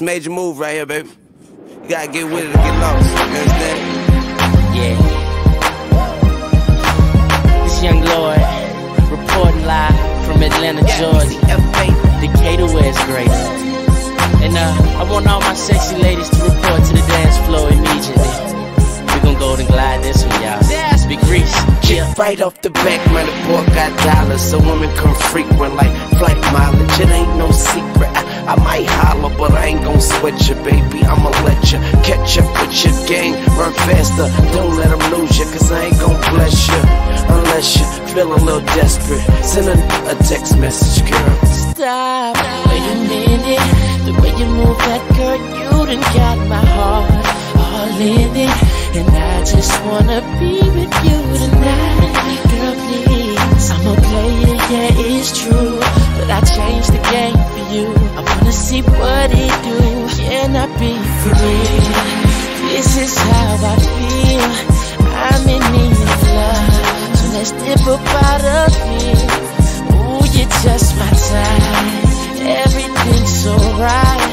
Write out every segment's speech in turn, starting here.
It's a major move right here, baby. You gotta get with it to get lost. You understand? Yeah. This young Lloyd reporting live from Atlanta, Georgia. Decatur, where it's great. And uh, I want all my sexy ladies to report to the dance floor immediately. We gon' golden glide this one, y'all. Big Reese. Yeah. Right off the back, man, the boy got dollars. So women come frequent like flight mileage. It ain't no secret. I, might holler, but I ain't gon' sweat you, baby. I'ma let you catch up with your game. Run faster, don't let them lose you, cause I ain't gon' bless you. Unless you feel a little desperate. Send a, a text message, girl. Stop. Wait a minute. The way you move that girl, you done got my heart all in it. And I just wanna be with you what it do. Can I be free? This is how I feel. I'm in need of love. So let's dip up out of here. Ooh, you're just my type. Everything's so right.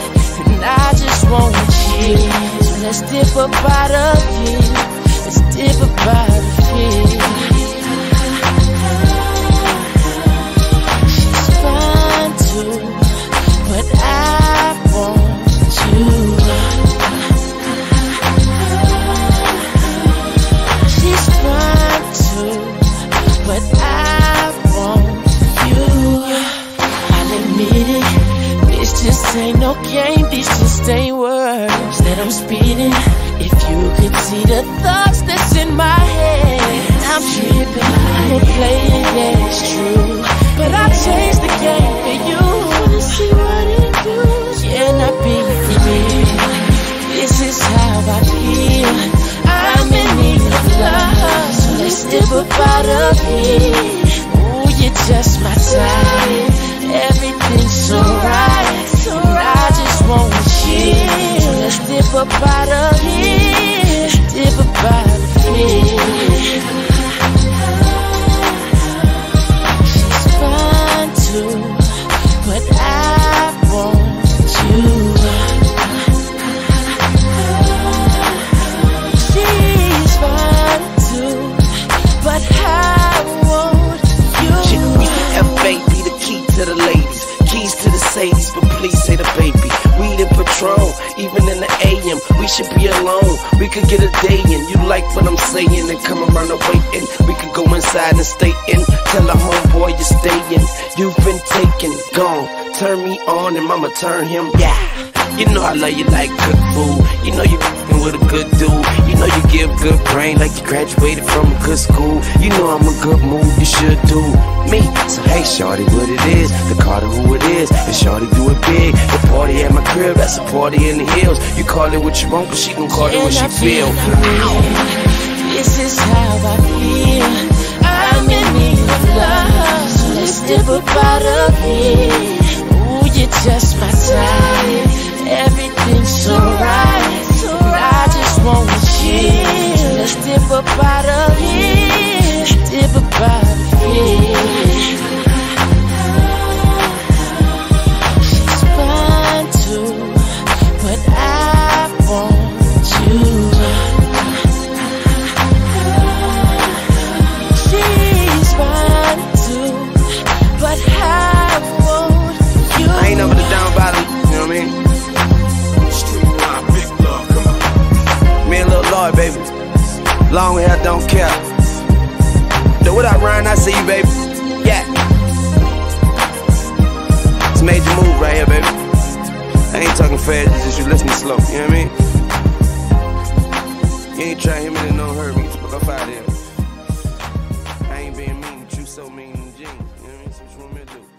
And I just wanna cheer. So let's dip up out of here. It, this just ain't no game, these just ain't words that I'm speeding. If you could see the thoughts that's in my head, I'm tripping. I'ma yeah, it's true. But I changed the game for you. Wanna see what it do? Can I be free? This is how I feel. I'm in need of love, so let's dip up out of here. Ooh, you're just up out of here, dip up of here. Could get a day in. You like what I'm saying and come around the waiting. We could go inside and stay in. Tell a homeboy you're staying. You've been taken, gone. Turn me on and mama turn him. Yeah. You know I love you like good food. You know you fing with a good dude. You know you give good brain like you graduated from a good school. You know I'm a good move, you should do me. So hey, shorty, what it is? The Carter who it is, and shorty do it big. The party at my crib, that's a party in the hills. You call it what you want, but she gon' call it what she feel. This is how I feel. I'm in need of love, so let's dip up out of here. Ooh, you're just my type. See you, baby. Yeah. It's a major move right here, baby. I ain't talking fast, it's just you listening slow. You know what I mean? You ain't trying to hear me in no hurry. Get the fuck up out of here. I ain't being mean, but you so mean and You know what I mean? So what you want me to do?